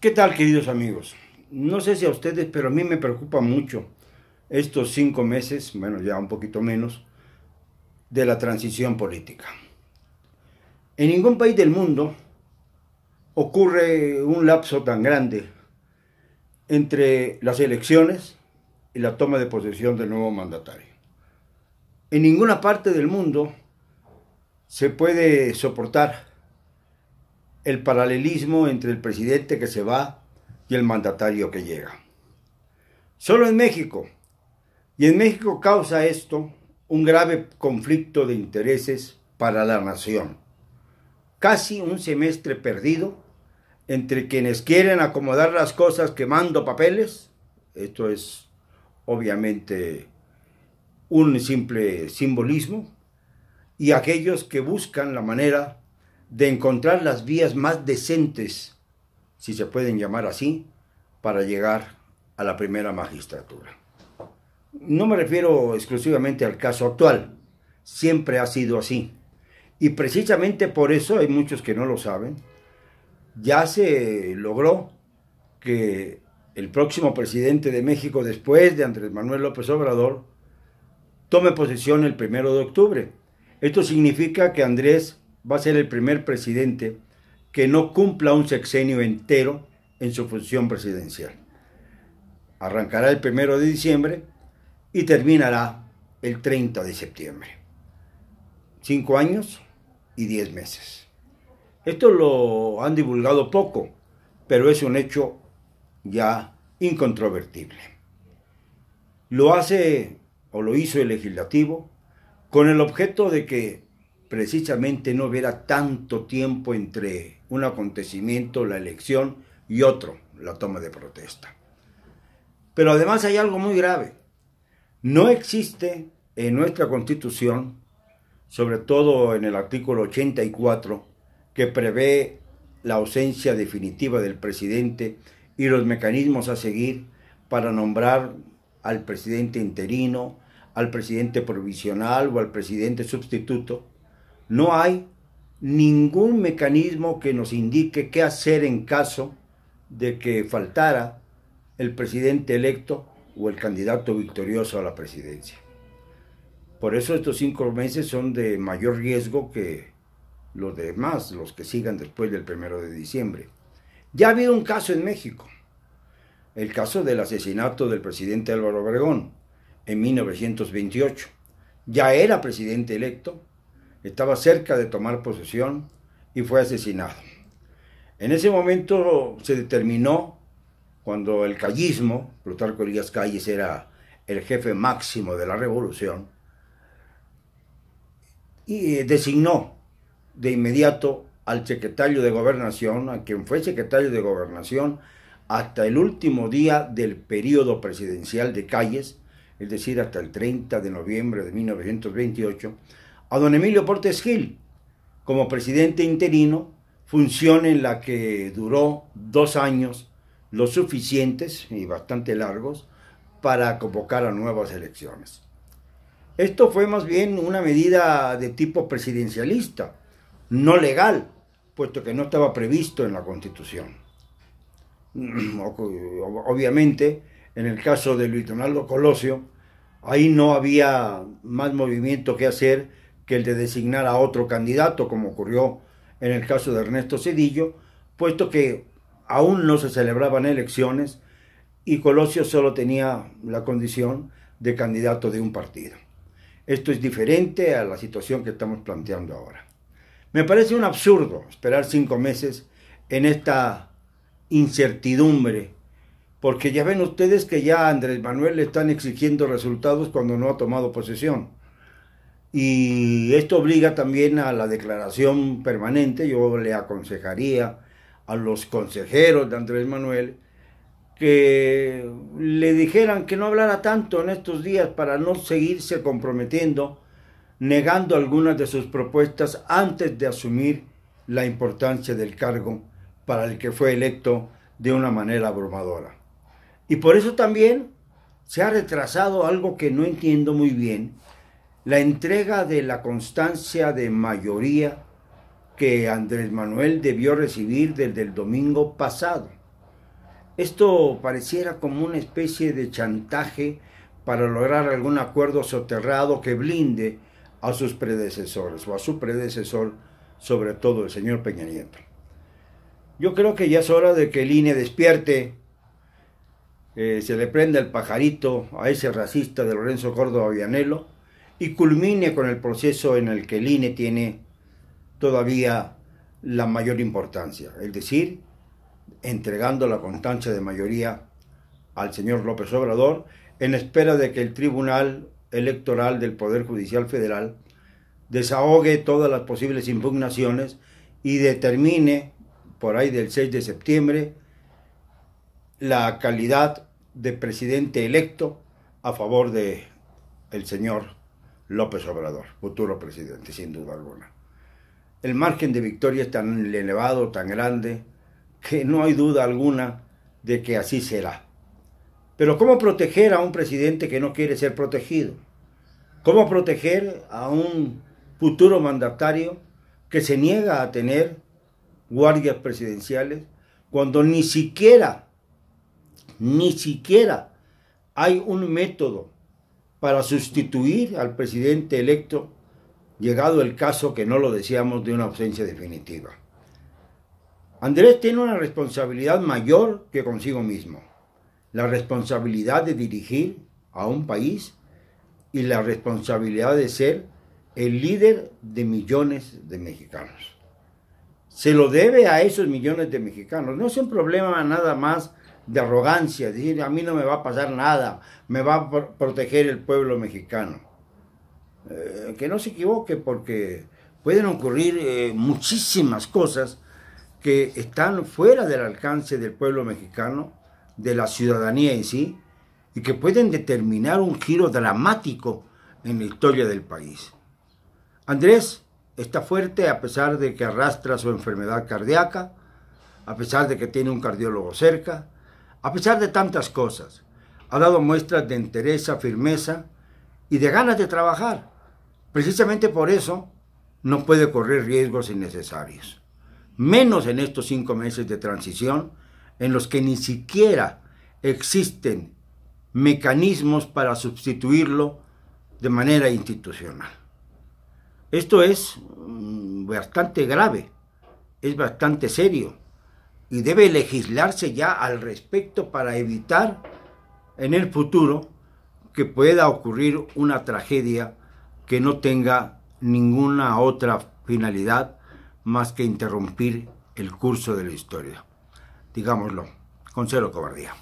¿Qué tal, queridos amigos? No sé si a ustedes, pero a mí me preocupa mucho estos cinco meses, bueno, ya un poquito menos, de la transición política. En ningún país del mundo ocurre un lapso tan grande entre las elecciones y la toma de posesión del nuevo mandatario. En ninguna parte del mundo se puede soportar el paralelismo entre el presidente que se va y el mandatario que llega. Solo en México, y en México causa esto un grave conflicto de intereses para la nación. Casi un semestre perdido entre quienes quieren acomodar las cosas quemando papeles, esto es obviamente un simple simbolismo, y aquellos que buscan la manera de encontrar las vías más decentes, si se pueden llamar así, para llegar a la primera magistratura. No me refiero exclusivamente al caso actual, siempre ha sido así. Y precisamente por eso hay muchos que no lo saben. Ya se logró que el próximo presidente de México, después de Andrés Manuel López Obrador, tome posesión el primero de octubre. Esto significa que Andrés va a ser el primer presidente que no cumpla un sexenio entero en su función presidencial. Arrancará el primero de diciembre y terminará el 30 de septiembre. Cinco años y diez meses. Esto lo han divulgado poco, pero es un hecho ya incontrovertible. Lo hace o lo hizo el legislativo con el objeto de que precisamente no hubiera tanto tiempo entre un acontecimiento, la elección, y otro, la toma de protesta. Pero además hay algo muy grave. No existe en nuestra constitución, sobre todo en el artículo 84, que prevé la ausencia definitiva del presidente y los mecanismos a seguir para nombrar al presidente interino, al presidente provisional o al presidente sustituto, no hay ningún mecanismo que nos indique qué hacer en caso de que faltara el presidente electo o el candidato victorioso a la presidencia. Por eso estos cinco meses son de mayor riesgo que los demás, los que sigan después del primero de diciembre. Ya ha habido un caso en México, el caso del asesinato del presidente Álvaro Obregón en 1928. Ya era presidente electo estaba cerca de tomar posesión y fue asesinado. En ese momento se determinó, cuando el callismo, Plutarco Elías Calles era el jefe máximo de la revolución, y eh, designó de inmediato al secretario de gobernación, a quien fue secretario de gobernación hasta el último día del periodo presidencial de Calles, es decir, hasta el 30 de noviembre de 1928, a don Emilio Portes Gil como presidente interino, función en la que duró dos años, lo suficientes y bastante largos, para convocar a nuevas elecciones. Esto fue más bien una medida de tipo presidencialista, no legal, puesto que no estaba previsto en la Constitución. Obviamente, en el caso de Luis Donaldo Colosio, ahí no había más movimiento que hacer que el de designar a otro candidato, como ocurrió en el caso de Ernesto Cedillo, puesto que aún no se celebraban elecciones y Colosio solo tenía la condición de candidato de un partido. Esto es diferente a la situación que estamos planteando ahora. Me parece un absurdo esperar cinco meses en esta incertidumbre, porque ya ven ustedes que ya Andrés Manuel le están exigiendo resultados cuando no ha tomado posesión. Y esto obliga también a la declaración permanente. Yo le aconsejaría a los consejeros de Andrés Manuel que le dijeran que no hablara tanto en estos días para no seguirse comprometiendo, negando algunas de sus propuestas antes de asumir la importancia del cargo para el que fue electo de una manera abrumadora. Y por eso también se ha retrasado algo que no entiendo muy bien, la entrega de la constancia de mayoría que Andrés Manuel debió recibir desde el domingo pasado. Esto pareciera como una especie de chantaje para lograr algún acuerdo soterrado que blinde a sus predecesores o a su predecesor, sobre todo el señor Peña Nieto. Yo creo que ya es hora de que el INE despierte, eh, se le prenda el pajarito a ese racista de Lorenzo Córdoba Vianelo y culmine con el proceso en el que el INE tiene todavía la mayor importancia, es decir, entregando la constancia de mayoría al señor López Obrador en espera de que el Tribunal Electoral del Poder Judicial Federal desahogue todas las posibles impugnaciones y determine por ahí del 6 de septiembre la calidad de presidente electo a favor de el señor López Obrador, futuro presidente, sin duda alguna. El margen de victoria es tan elevado, tan grande, que no hay duda alguna de que así será. Pero ¿cómo proteger a un presidente que no quiere ser protegido? ¿Cómo proteger a un futuro mandatario que se niega a tener guardias presidenciales cuando ni siquiera, ni siquiera hay un método para sustituir al presidente electo, llegado el caso que no lo decíamos de una ausencia definitiva. Andrés tiene una responsabilidad mayor que consigo mismo, la responsabilidad de dirigir a un país y la responsabilidad de ser el líder de millones de mexicanos. Se lo debe a esos millones de mexicanos. No es un problema nada más de arrogancia, decir a mí no me va a pasar nada, me va a proteger el pueblo mexicano. Eh, que no se equivoque porque pueden ocurrir eh, muchísimas cosas que están fuera del alcance del pueblo mexicano, de la ciudadanía en sí, y que pueden determinar un giro dramático en la historia del país. Andrés está fuerte a pesar de que arrastra su enfermedad cardíaca, a pesar de que tiene un cardiólogo cerca, a pesar de tantas cosas. Ha dado muestras de entereza, firmeza y de ganas de trabajar. Precisamente por eso no puede correr riesgos innecesarios menos en estos cinco meses de transición en los que ni siquiera existen mecanismos para sustituirlo de manera institucional. Esto es mm, bastante grave, es bastante serio y debe legislarse ya al respecto para evitar en el futuro que pueda ocurrir una tragedia que no tenga ninguna otra finalidad más que interrumpir el curso de la historia. Digámoslo, con cero cobardía.